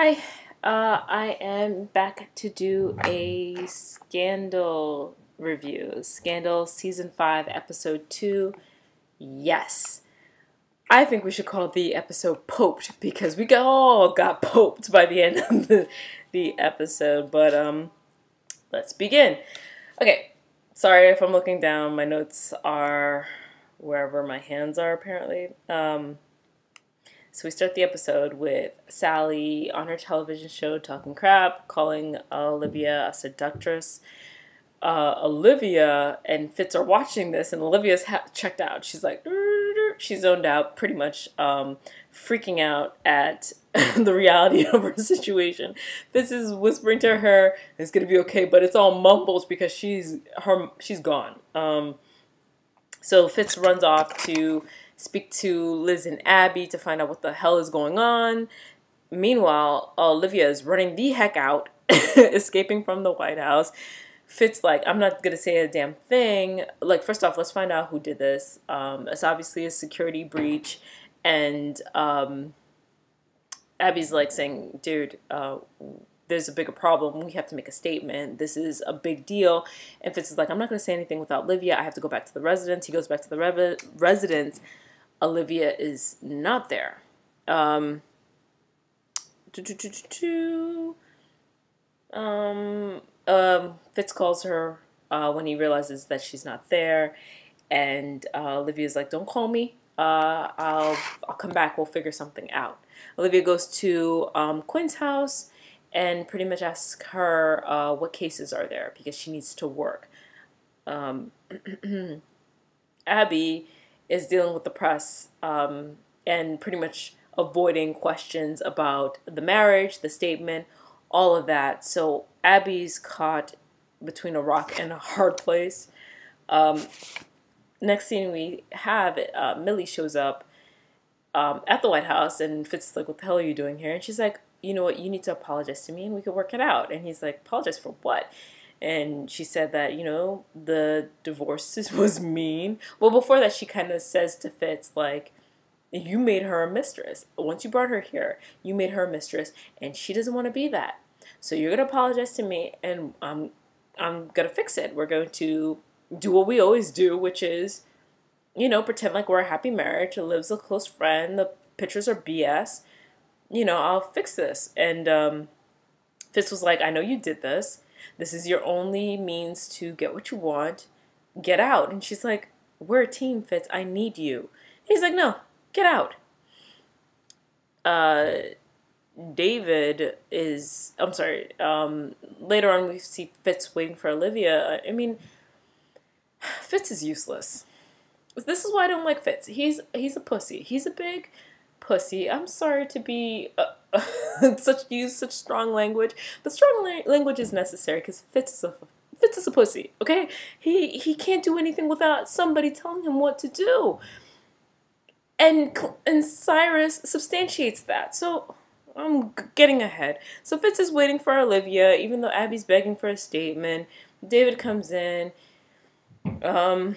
Hi, uh, I am back to do a Scandal review. Scandal Season 5, Episode 2. Yes. I think we should call the episode Poped because we all got poped by the end of the, the episode. But um, let's begin. Okay, sorry if I'm looking down. My notes are wherever my hands are, apparently. Um, so we start the episode with Sally on her television show talking crap, calling Olivia a seductress. Uh, Olivia and Fitz are watching this, and Olivia's ha- checked out. She's like, she's zoned out, pretty much um, freaking out at the reality of her situation. Fitz is whispering to her, "It's gonna be okay," but it's all mumbles because she's her she's gone. Um, so Fitz runs off to speak to Liz and Abby to find out what the hell is going on. Meanwhile, Olivia is running the heck out, escaping from the White House. Fitz like, I'm not gonna say a damn thing. Like, first off, let's find out who did this. Um, it's obviously a security breach, and um, Abby's like saying, "Dude, uh, there's a bigger problem. We have to make a statement. This is a big deal." And Fitz is like, "I'm not gonna say anything without Olivia. I have to go back to the residence." He goes back to the rev- residence. Olivia is not there. Um, um, um, Fitz calls her uh, when he realizes that she's not there, and uh, Olivia's like, "Don't call me. Uh, I'll I'll come back. We'll figure something out." Olivia goes to um, Quinn's house and pretty much asks her uh, what cases are there because she needs to work. Um, Abby is dealing with the press um, and pretty much avoiding questions about the marriage, the statement, all of that. So Abby's caught between a rock and a hard place. Um, next scene we have, uh, Mellie shows up um, at the White House, and Fitz is like, "What the hell are you doing here?" And she's like, "You know what? You need to apologize to me, and we can work it out." And he's like, "Apologize for what?" And she said that you know the divorce was mean. Well, before that, she kind of says to Fitz like, "You made her a mistress. Once you brought her here, you made her a mistress, and she doesn't want to be that. So you're gonna apologize to me, and I'm I'm gonna fix it. We're going to do what we always do, which is." You know, pretend like we're a happy marriage. Liv's a close friend. The pictures are BS. You know, I'll fix this. And um, Fitz was like, I know you did this this is your only means to get what you want. Get out. And she's like, We're a team, Fitz. I need you. He's like, No, get out. Uh, David is, I'm sorry, um, later on we see Fitz waiting for Olivia. I mean, Fitz is useless. This is why I don't like Fitz. He's he's a pussy. He's a big pussy. I'm sorry to be uh, such use such strong language, but strong la- language is necessary because Fitz is a Fitz is a pussy. Okay, he he can't do anything without somebody telling him what to do, and and Cyrus substantiates that. So. I'm getting ahead. So Fitz is waiting for Olivia, even though Abby's begging for a statement. David comes in. Um,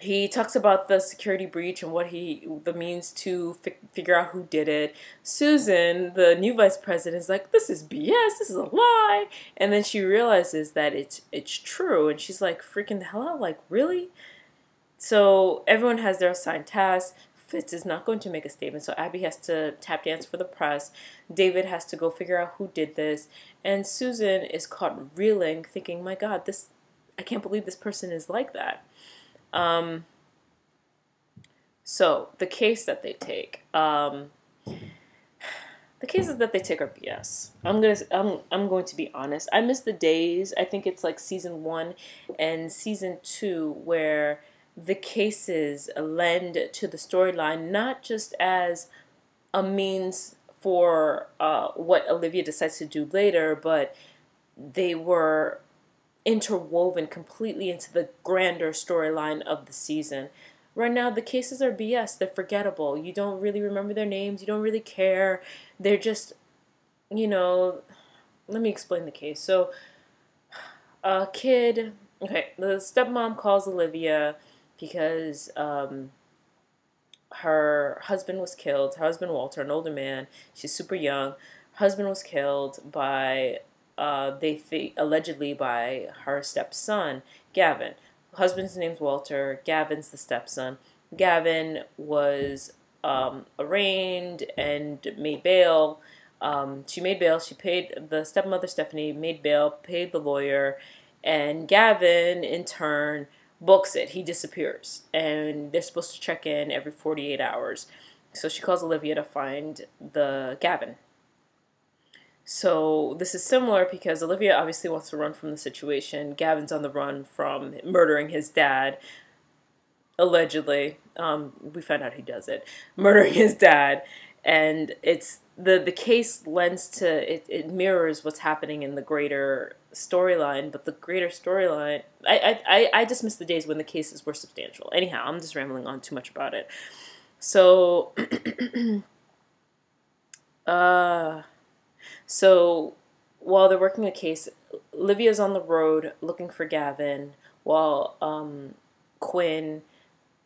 he talks about the security breach and what he the means to fi- figure out who did it. Susan, the new vice president, is like, "This is BS. This is a lie." And then she realizes that it's it's true, and she's like, "Freaking the hell out! Like, really?" So everyone has their assigned tasks. Fitz is not going to make a statement, so Abby has to tap dance for the press. David has to go figure out who did this, and Susan is caught reeling, thinking, "My God, this! I can't believe this person is like that." Um, so the case that they take, um, the cases that they take are BS. I'm gonna, I'm, I'm going to be honest. I miss the days. I think it's like season one and season two where the cases lend to the storyline not just as a means for uh, what Olivia decides to do later, but they were interwoven completely into the grander storyline of the season. Right now, the cases are BS. They're forgettable. You don't really remember their names. You don't really care. They're just, you know, let me explain the case. So, a kid, okay, the stepmom calls Olivia because um, her husband was killed. Her husband, Walter, an older man, she's super young husband was killed by uh, they th- allegedly by her stepson Gavin. Husband's name's Walter. Gavin's the stepson. Gavin was um, arraigned and made bail. Um, she made bail. She paid the stepmother Stephanie made bail, paid the lawyer, and Gavin in turn books it. He disappears, and they're supposed to check in every 48 hours. So she calls Olivia to find the Gavin. So this is similar because Olivia obviously wants to run from the situation. Gavin's on the run from murdering his dad, allegedly. Um, we found out he does it, murdering his dad, and it's the the case lends to it, it mirrors what's happening in the greater storyline but the greater storyline I, I i just the days when the cases were substantial anyhow i'm just rambling on too much about it so uh so while they're working a case olivia's on the road looking for gavin while um quinn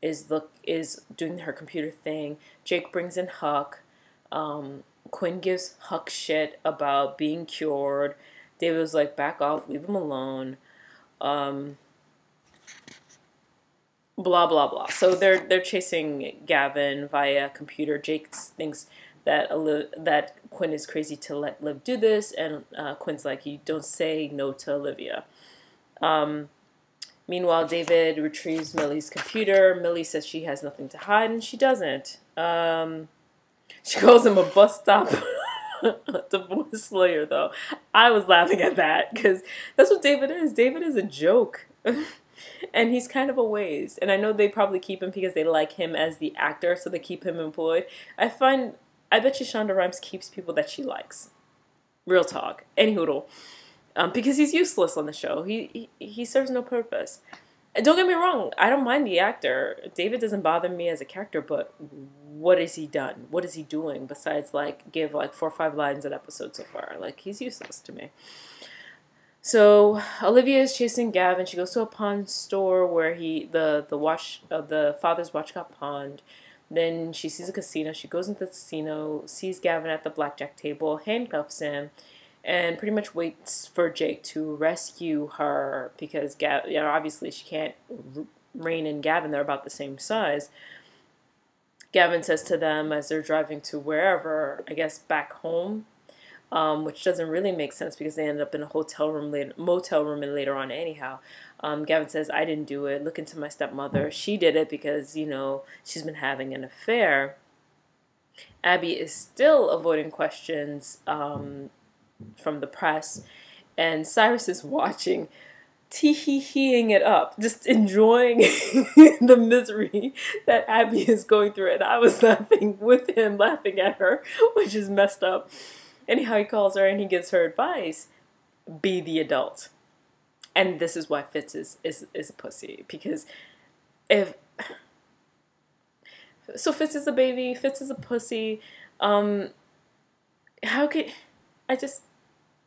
is look is doing her computer thing jake brings in huck um, Quinn gives Huck shit about being cured. David was like, back off, leave him alone. Um, blah blah blah. So they're they're chasing Gavin via computer. Jake thinks that that Quinn is crazy to let Liv do this, and uh, Quinn's like, you don't say no to Olivia. Um, meanwhile, David retrieves Mellie's computer. Millie says she has nothing to hide, and she doesn't. Um, she calls him a bus stop divorce lawyer, though. I was laughing at that because that's what David is. David is a joke. and he's kind of a waste. And I know they probably keep him because they like him as the actor, so they keep him employed. I find, I bet you Shonda Rhimes keeps people that she likes. Real talk. Any hoodle. Um, because he's useless on the show. He, he he serves no purpose. Don't get me wrong, I don't mind the actor. David doesn't bother me as a character, but what has he done? What is he doing besides like give like four or five lines an episode so far? Like he's useless to me. So Olivia is chasing Gavin. She goes to a pawn store where he the the watch uh, the father's watch got pawned. Then she sees a casino. She goes into the casino, sees Gavin at the blackjack table, handcuffs him and pretty much waits for Jake to rescue her because Gav, you know, obviously she can't rein in Gavin. They're about the same size. Gavin says to them as they're driving to wherever, I guess back home, um, which doesn't really make sense because they end up in a hotel room later, motel room, and later on anyhow. Um, Gavin says, "I didn't do it. Look into my stepmother. She did it because you know she's been having an affair." Abby is still avoiding questions. Um, from the press, and Cyrus is watching, tee-hee-heeing it up, just enjoying the misery that Abby is going through. And I was laughing with him, laughing at her, which is messed up. Anyhow, he calls her and he gives her advice be the adult. And this is why Fitz is, is, is a pussy. Because if. So Fitz is a baby, Fitz is a pussy. Um, how could. I just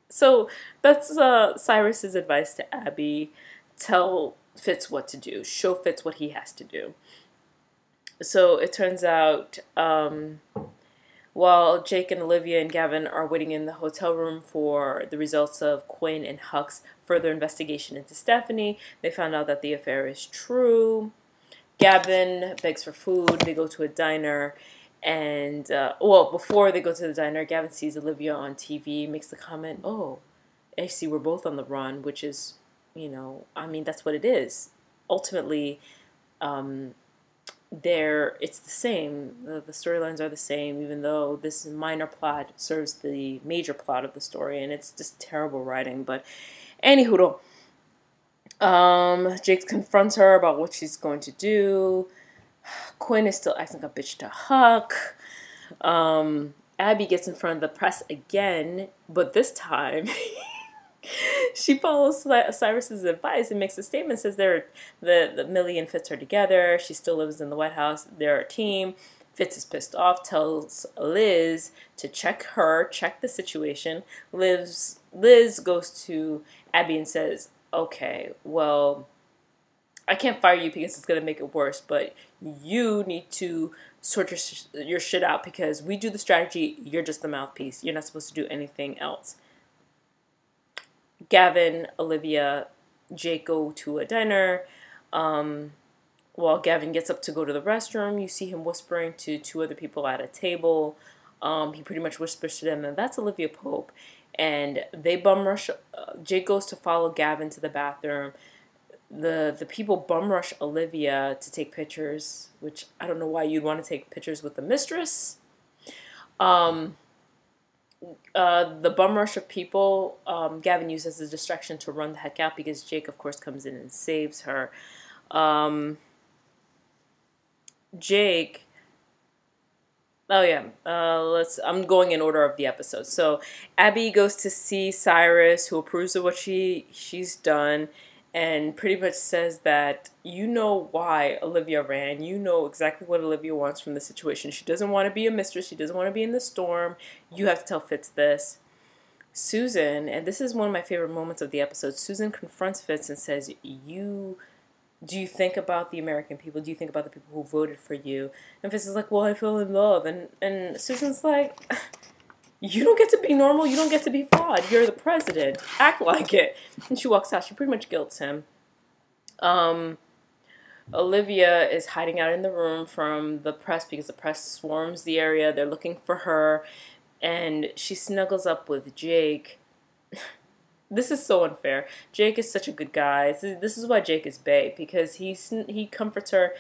so that's uh, Cyrus's advice to Abby. Tell Fitz what to do. Show Fitz what he has to do. So it turns out um, while Jake and Olivia and Gavin are waiting in the hotel room for the results of Quinn and Huck's further investigation into Stephanie, they found out that the affair is true. Gavin begs for food. They go to a diner and uh, well, before they go to the diner, Gavin sees Olivia on TV, makes the comment, "Oh, I see we're both on the run," which is, you know, I mean that's what it is. Ultimately, um, there it's the same. The, the storylines are the same, even though this minor plot serves the major plot of the story, and it's just terrible writing. But, anywho, um, Jake confronts her about what she's going to do. Quinn is still acting like a bitch to Huck. Um, Abby gets in front of the press again, but this time she follows Cyrus's advice and makes a statement. Says they're the, the Mellie and Fitz are together. She still lives in the White House. They're a team. Fitz is pissed off. Tells Liz to check her, check the situation. Liz Liz goes to Abby and says, "Okay, well." I can't fire you because it's going to make it worse, but you need to sort your, your shit out because we do the strategy, you're just the mouthpiece. You're not supposed to do anything else. Gavin, Olivia, Jake go to a diner. Um, while Gavin gets up to go to the restroom, you see him whispering to two other people at a table. Um, he pretty much whispers to them, and that's Olivia Pope. And they bum rush. Uh, Jake goes to follow Gavin to the bathroom. The the people bum rush Olivia to take pictures, which I don't know why you'd want to take pictures with the mistress. Um, uh, the bum rush of people, um, Gavin uses as a distraction to run the heck out because Jake, of course, comes in and saves her. Um, Jake. Oh yeah, uh, let's. I'm going in order of the episode. So Abby goes to see Cyrus, who approves of what she she's done, and pretty much says that you know why Olivia ran. You know exactly what Olivia wants from the situation. She doesn't want to be a mistress. She doesn't want to be in the storm. You have to tell Fitz this. Susan, and this is one of my favorite moments of the episode. Susan confronts Fitz and says, "You." do you think about the American people? Do you think about the people who voted for you? And Fitz is like, well, I fell in love. And, and Susan's like, you don't get to be normal. You don't get to be flawed. You're the president. Act like it. And she walks out. She pretty much guilts him. Um, Olivia is hiding out in the room from the press because the press swarms the area. They're looking for her. And she snuggles up with Jake. this is so unfair. Jake is such a good guy. This is why Jake is bae because he he comforts her.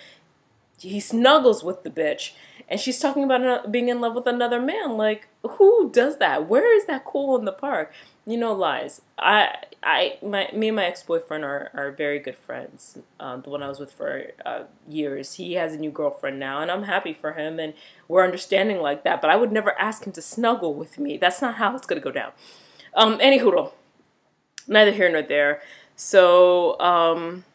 He snuggles with the bitch, and she's talking about being in love with another man. Like, who does that? Where is that cool in the park? You know, lies. I, I, my, me and my ex boyfriend are, are very good friends. Um, the one I was with for uh, years. He has a new girlfriend now, and I'm happy for him, and we're understanding like that. But I would never ask him to snuggle with me. That's not how it's gonna go down. Um, anywho, neither here nor there. So um,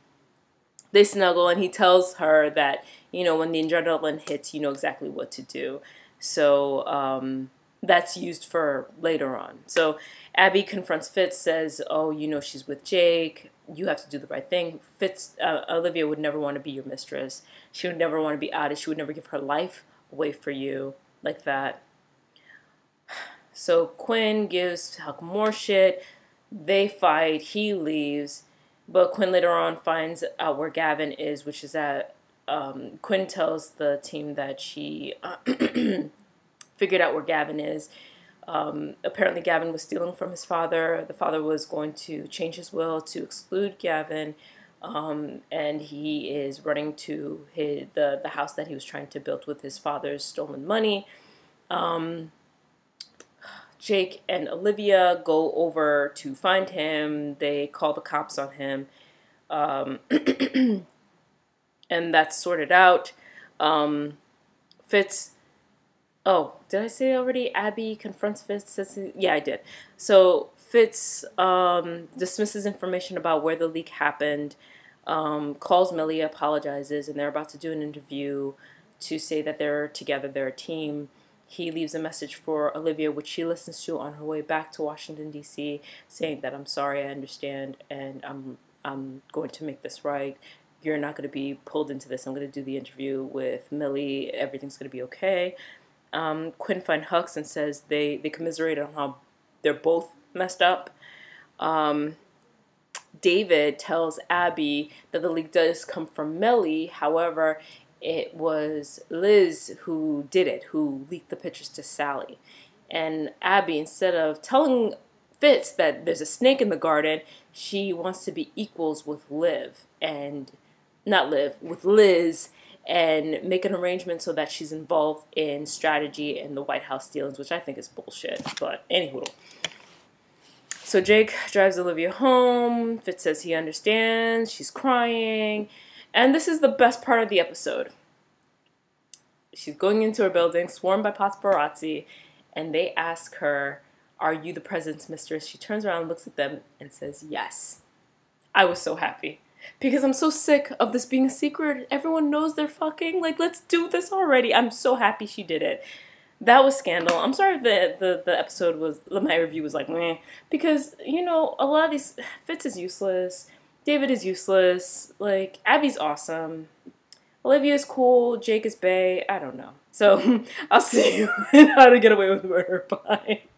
they snuggle, and he tells her that you know when the adrenaline hits, you know exactly what to do. So um, that's used for later on. So Abby confronts Fitz, says, "Oh, you know she's with Jake. You have to do the right thing." Fitz, uh, Olivia would never want to be your mistress. She would never want to be out. Of. She would never give her life away for you like that. So Quinn gives Huck more shit. They fight, he leaves, but Quinn later on finds out where Gavin is, which is that um, Quinn tells the team that she uh, figured out where Gavin is. Um, apparently, Gavin was stealing from his father. The father was going to change his will to exclude Gavin, um, and he is running to his, the the house that he was trying to build with his father's stolen money. Um, Jake and Olivia go over to find him. They call the cops on him. And that's sorted out. Um, Fitz. Oh, did I say already? Abby confronts Fitz. Yeah, I did. So Fitz um, dismisses information about where the leak happened, um, calls Mellie, apologizes, and they're about to do an interview to say that they're together, they're a team he leaves a message for Olivia, which she listens to on her way back to Washington D.C., saying that I'm sorry, I understand, and I'm I'm going to make this right. You're not going to be pulled into this. I'm going to do the interview with Mellie. Everything's going to be okay. Um, Quinn finds Hux and says they they commiserate on how they're both messed up. Um, David tells Abby that the leak does come from Mellie. However, it was Liz who did it, who leaked the pictures to Sally. And Abby, instead of telling Fitz that there's a snake in the garden, she wants to be equals with Liv and not Liv, with Liz and make an arrangement so that she's involved in strategy and the White House dealings, which I think is bullshit. But anywho. So Jake drives Olivia home. Fitz says he understands. She's crying. And this is the best part of the episode. She's going into her building, swarmed by paparazzi, and they ask her, Are you the president's mistress? She turns around, looks at them, and says, Yes. I was so happy. Because I'm so sick of this being a secret. Everyone knows they're fucking. Like, let's do this already. I'm so happy she did it. That was scandal. I'm sorry that the, the episode was, my review was like, meh. Because, you know, a lot of these, Fitz is useless. David is useless. Like, Abby's awesome. Olivia is cool, Jake is bae. I don't know. So I'll see you in How to Get Away with Murder. Bye.